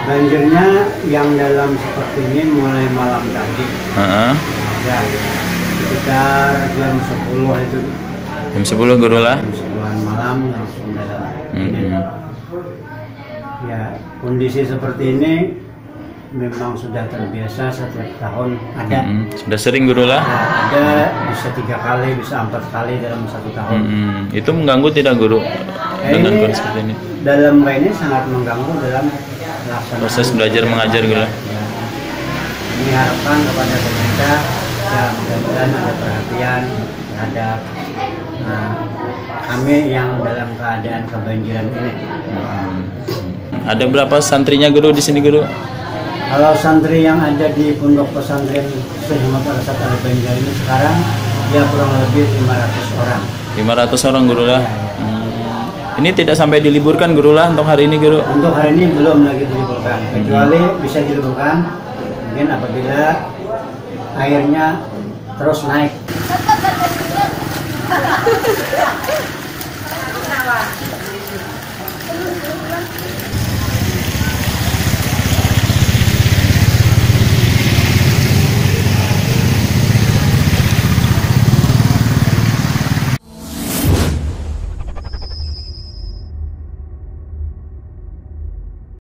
Banjirnya yang dalam seperti ini mulai malam tadi Heeh. ya sekitar jam 10 itu Jam 10 guru lah. jam 10 malam langsung dalam ini. Mm-mm. Ya kondisi seperti ini memang sudah terbiasa setiap tahun ada Mm-mm. Sudah sering guru lah. Ya, ada bisa tiga kali bisa empat kali dalam satu tahun. Mm-mm. Itu mengganggu tidak guru dengan ini- kondisi seperti ini? Dalam ini sangat mengganggu dalam pelaksanaan Proses belajar mengajar. Ya. Ini harapan kepada pemerintah ya mudah-mudahan ada perhatian terhadap nah, kami yang dalam keadaan kebanjiran ini. Ada berapa santrinya guru di sini guru? Kalau santri yang ada di pondok pesantren saat ada banjir ini sekarang ya kurang lebih 500 orang. 500 orang guru lah. Hmm. Ini tidak sampai diliburkan guru lah untuk hari ini guru. Untuk hari ini belum lagi diliburkan, kecuali bisa diliburkan mungkin apabila airnya terus naik.